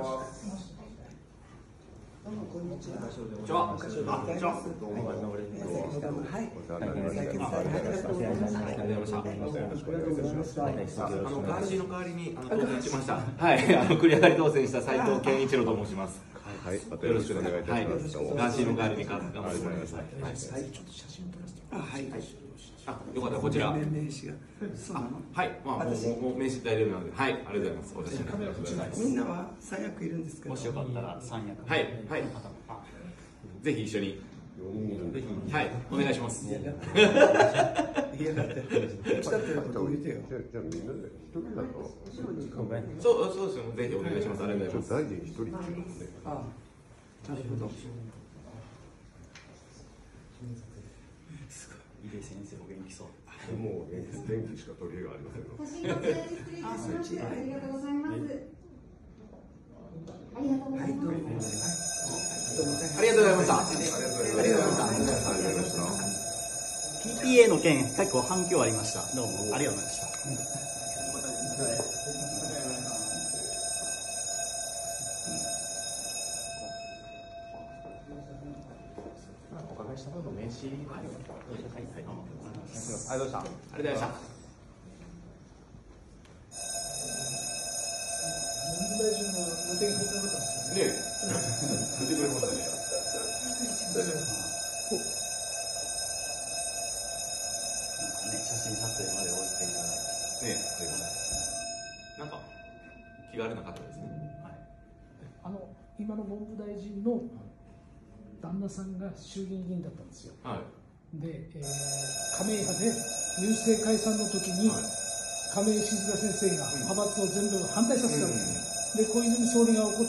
どうもこんにちは。こんにちは。あ、こんにちは。こんにちは。どうもは。い。ありがとうございました。ありがとうございました。ありがとうございました。あのガーシーの代わりにあの当選しました。は。い、あの繰り上がり当選した斉藤健一郎と申します。はい、またよろしくお願いいたします。はい、ガーシーの代わりに頑張ってもらいます。はい。はい、ちょっと写真撮らせて。あ、はい。あ、よかったらこちら。名名刺が。そうなの？はい、まあもうもうもう名刺大丈夫なので、はい、ありがとうございます。お写真ください。みんなは三役いるんですけど。もしよかったら三役はい、はい。ぜひ一緒に。はい、お願いします。いやだって。こっちだってこと言ってよ。じゃあ、じゃあみんなで一人だと。そう、そうですよ。ぜひお願いします。ありがとうございます。大臣一人っていうのもね。あ、なるほど。入江先生お元気そうもう元気元気しか取り柄がありませんので。写真撮影失礼いたします。ありがとうございます。ありがとうござはいい、ます。どうも。はい。どうもありがとうございました。ありがとうございました。PTA の件結構反響ありました。どうも。ありがとうございました。お伺いした分の名刺。はい。はいはいありがとうございましたありがとうございました。ねえ、見てくれましたね写真撮影まで応じていただいてねえ、なんか気が悪なかったですね。はいあの今の文部大臣の旦那さんが衆議院議員だったんですよ。はい。で、えー、亀井派で郵政解散の時に、亀井静香先生が派閥を全部反対させたんです。で小泉総理が怒って